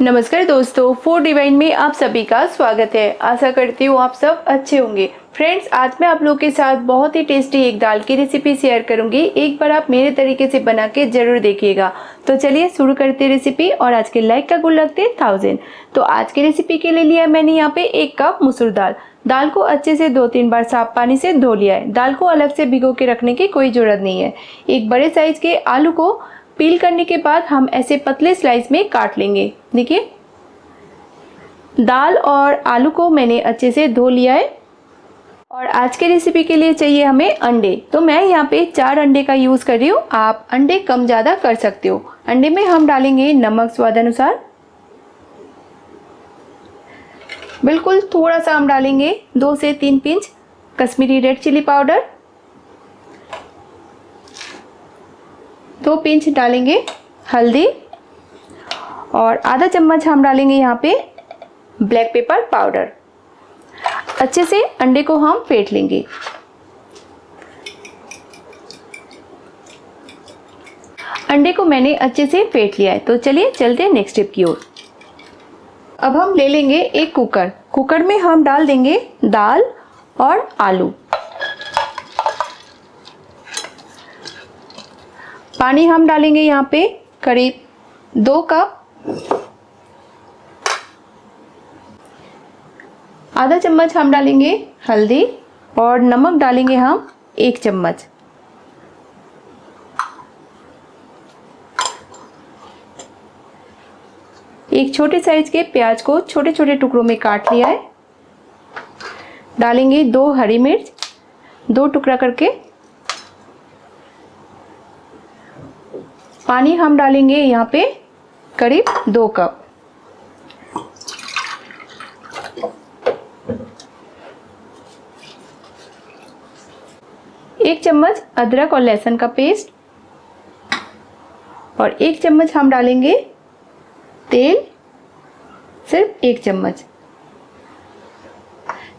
नमस्कार दोस्तों food divine में आप सभी का स्वागत है। आशा करती हूँ आप सब अच्छे होंगे। फ्रेंड्स आज मैं आप लोगों के साथ बहुत ही टेस्टी एक दाल की रेसिपी शेयर करूँगी। एक बार आप मेरे तरीके से बना के ज़रूर देखिएगा। तो चलिए शुरू करते रेसिपी और आज के लाइक का गुल लगते थाउज़ेंड तो आज की रेसिपी के लिए लिया मैंने यहाँ पे एक कप मसूर दाल। दाल को अच्छे से दो तीन बार साफ़ पानी से धो लिया है। दाल को अलग से भिगो के रखने की कोई ज़रूरत नहीं है। एक बड़े साइज़ के आलू को पील करने के बाद हम ऐसे पतले स्लाइस में काट लेंगे। देखिए। दाल और आलू को मैंने अच्छे से धो लिया है। और आज के रेसिपी के लिए चाहिए हमें अंडे। तो मैं यहाँ पे चार अंडे का यूज़ कर रही हूँ। आप अंडे कम ज़्यादा कर सकते हो। अंडे में हम डालेंगे नमक स्वाद अनुसार। बिल्कुल थोड़ा सा हम डालेंगे दो से तीन pinch Kashmiri red chilli powder दो पिंच डालेंगे हल्दी और आधा चम्मच हम डालेंगे यहाँ पे ब्लैक पेपर पाउडर अच्छे से अंडे को हम फेंट लेंगे। अंडे को मैंने अच्छे से फेंट लिया है। तो चलिए चलते हैं नेक्स्ट स्टेप की ओर। अब हम ले लेंगे एक कुकर कुकर में हम डाल देंगे दाल और आलू। पानी हम डालेंगे यहाँ पे करीब दो कप। आधा चम्मच हम डालेंगे हल्दी और नमक डालेंगे हम एक चम्मच। एक छोटे साइज़ के प्याज को छोटे छोटे टुकड़ों में काट लिया है। डालेंगे दो हरी मिर्च, दो टुकड़ा करके पानी हम डालेंगे यहाँ पे करीब दो कप। एक चम्मच अदरक और लहसुन का पेस्ट और एक चम्मच हम डालेंगे तेल, सिर्फ़ एक चम्मच।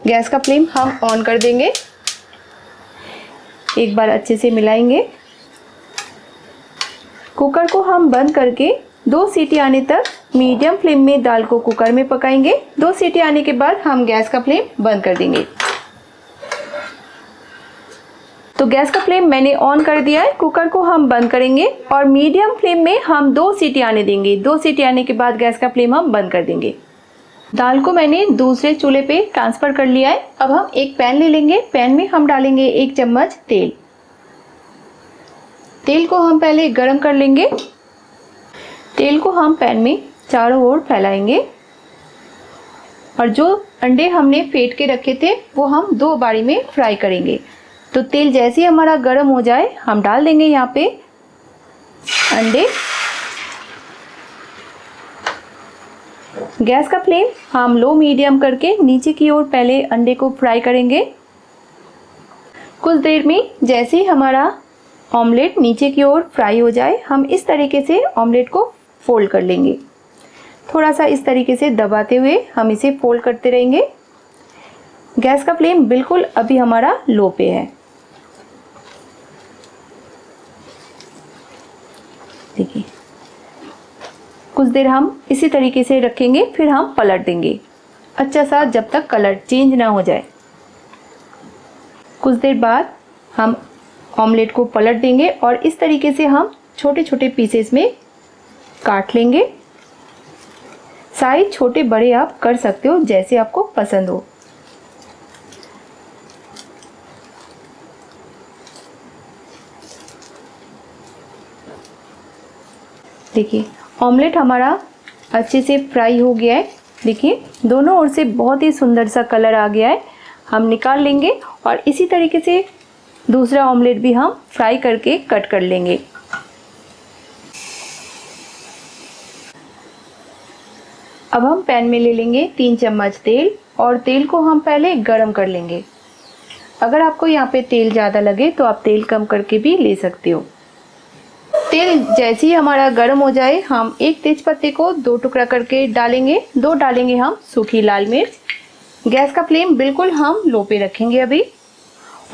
गैस का फ्लेम हम ऑन कर देंगे। एक बार अच्छे से मिलाएँगे। कुकर को हम बंद करके दो सीटी आने तक मीडियम फ्लेम में दाल को कुकर में पकाएँगे। दो सीटी आने के बाद हम गैस का फ्लेम बंद कर देंगे। तो गैस का फ्लेम मैंने ऑन कर दिया है। कुकर को हम बंद करेंगे और मीडियम फ्लेम में हम दो सीटी आने देंगे। दो सीटी आने के बाद गैस का फ्लेम हम बंद कर देंगे। दाल को मैंने दूसरे चूल्हे पे ट्रांसफ़र कर लिया है। अब हम एक पैन ले लेंगे। पैन में हम डालेंगे एक चम्मच तेल। तेल को हम पहले गरम कर लेंगे। तेल को हम पैन में चारों ओर फैलाएँगे। और जो अंडे हमने फेंट के रखे थे, वो हम दो बारी में फ्राई करेंगे। तो तेल जैसे ही हमारा गर्म हो जाए, हम डाल देंगे यहाँ पे अंडे। गैस का फ्लेम हम लो मीडियम करके नीचे की ओर पहले अंडे को फ्राई करेंगे। कुछ देर में जैसे ही हमारा ऑमलेट नीचे की ओर फ्राई हो जाए, हम इस तरीके से ऑमलेट को फोल्ड कर लेंगे। थोड़ा सा इस तरीके से दबाते हुए हम इसे फोल्ड करते रहेंगे। गैस का फ्लेम बिल्कुल अभी हमारा लो पे है। देखिए। कुछ देर हम इसी तरीके से रखेंगे, फिर हम पलट देंगे। अच्छा सा जब तक कलर चेंज ना हो जाए। कुछ देर बाद हम ऑमलेट को पलट देंगे और इस तरीके से हम छोटे छोटे पीसेस में काट लेंगे। साइज़ छोटे बड़े आप कर सकते हो, जैसे आपको पसंद हो। देखिए, ऑमलेट हमारा अच्छे से फ्राई हो गया है। देखिए, दोनों ओर से बहुत ही सुंदर सा कलर आ गया है। हम निकाल लेंगे और इसी तरीके से दूसरा ऑमलेट भी हम फ्राई करके कट कर लेंगे। अब हम पैन में ले लेंगे तीन चम्मच तेल और तेल को हम पहले गरम कर लेंगे। अगर आपको यहाँ पे तेल ज़्यादा लगे तो आप तेल कम करके भी ले सकते हो। तेल जैसे ही हमारा गर्म हो जाए, हम एक तेज पत्ते को दो टुकड़ा करके डालेंगे। दो डालेंगे हम सूखी लाल मिर्च। गैस का फ्लेम बिल्कुल हम लो पे रखेंगे अभी।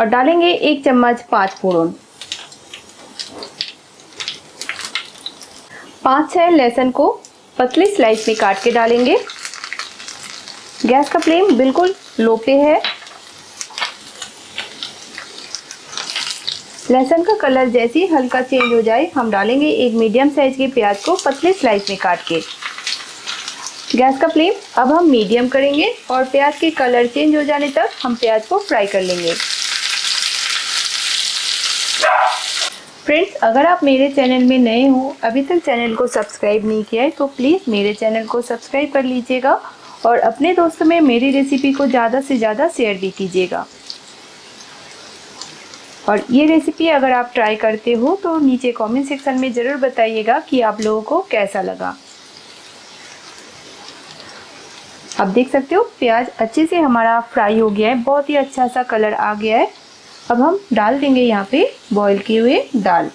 और डालेंगे एक चम्मच पाँच फोड़न। पाँच छः लहसुन को पतले स्लाइस में काट के डालेंगे। गैस का फ्लेम बिल्कुल लो पे है। लहसुन का कलर जैसे ही हल्का चेंज हो जाए, हम डालेंगे एक मीडियम साइज़ के प्याज को पतले स्लाइस में काट के। गैस का फ्लेम अब हम मीडियम करेंगे और प्याज के कलर चेंज हो जाने तक हम प्याज को फ्राई कर लेंगे। फ्रेंड्स अगर आप मेरे चैनल में नए हो, अभी तक चैनल को सब्सक्राइब नहीं किया है तो प्लीज़ मेरे चैनल को सब्सक्राइब कर लीजिएगा और अपने दोस्तों में मेरी रेसिपी को ज़्यादा से ज़्यादा शेयर भी कीजिएगा। और ये रेसिपी अगर आप ट्राई करते हो तो नीचे कमेंट सेक्शन में ज़रूर बताइएगा कि आप लोगों को कैसा लगा। आप देख सकते हो, प्याज अच्छे से हमारा फ्राई हो गया है, बहुत ही अच्छा सा कलर आ गया है। अब हम डाल देंगे यहाँ पे बॉईल किए हुए दाल।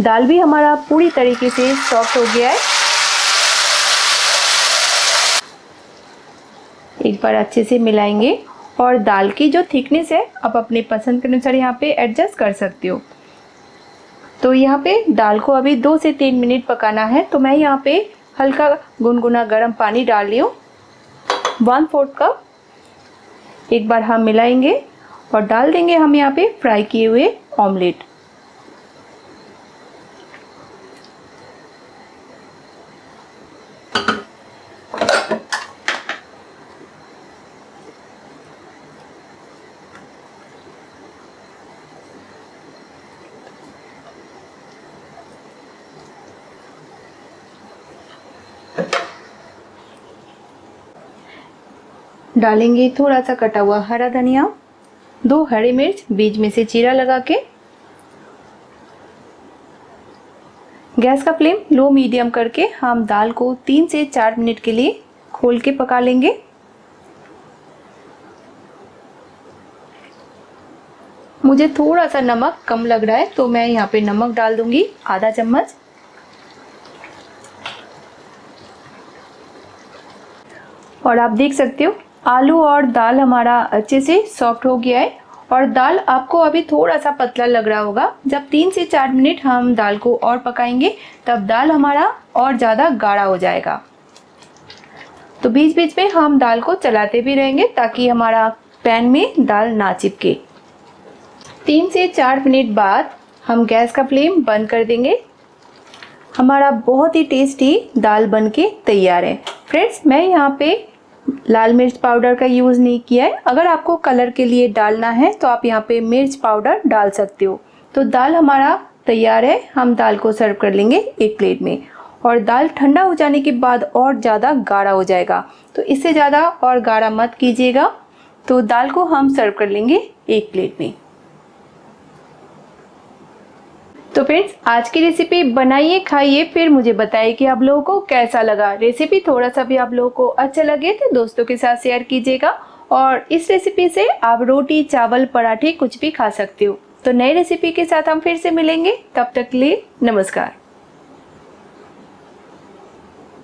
दाल भी हमारा पूरी तरीके से सॉफ्ट हो गया है। एक बार अच्छे से मिलाएँगे और दाल की जो थिकनेस है, आप अपने पसंद के अनुसार यहाँ पे एडजस्ट कर सकते हो। तो यहाँ पे दाल को अभी दो से तीन मिनट पकाना है तो मैं यहाँ पे हल्का गुनगुना गर्म पानी डाल रही हूँ। वन फोर्थ कप एक बार हम मिलाएँगे और डाल देंगे हम यहाँ पे फ्राई किए हुए ऑमलेट डालेंगे थोड़ा सा कटा हुआ हरा धनिया, दो हरी मिर्च, बीज में से चीरा लगा के। गैस का फ्लेम लो मीडियम करके हम दाल को तीन से चार मिनट के लिए खोल के पका लेंगे। मुझे थोड़ा सा नमक कम लग रहा है तो मैं यहाँ पे नमक डाल दूँगी, आधा चम्मच। और आप देख सकते हो आलू और दाल हमारा अच्छे से सॉफ्ट हो गया है। और दाल आपको अभी थोड़ा सा पतला लग रहा होगा। जब तीन से चार मिनट हम दाल को और पकाएँगे, तब दाल हमारा और ज़्यादा गाढ़ा हो जाएगा। तो बीच बीच में हम दाल को चलाते भी रहेंगे ताकि हमारा पैन में दाल ना चिपके। तीन से चार मिनट बाद हम गैस का फ्लेम बंद कर देंगे। हमारा बहुत ही टेस्टी दाल बन के तैयार है। फ्रेंड्स, मैं यहाँ पे लाल मिर्च पाउडर का यूज़ नहीं किया है। अगर आपको कलर के लिए डालना है तो आप यहाँ पे मिर्च पाउडर डाल सकते हो। तो दाल हमारा तैयार है। हम दाल को सर्व कर लेंगे एक प्लेट में। और दाल ठंडा हो जाने के बाद और ज़्यादा गाढ़ा हो जाएगा। तो इससे ज़्यादा और गाढ़ा मत कीजिएगा। तो दाल को हम सर्व कर लेंगे एक प्लेट में। तो फ्रेंड्स आज की रेसिपी बनाइए, खाइए, फिर मुझे बताइए कि आप लोगों को कैसा लगा। रेसिपी थोड़ा सा भी आप लोगों को अच्छा लगे तो दोस्तों के साथ शेयर कीजिएगा। और इस रेसिपी से आप रोटी, चावल, पराठे कुछ भी खा सकते हो। तो नई रेसिपी के साथ हम फिर से मिलेंगे। तब तक लिए नमस्कार।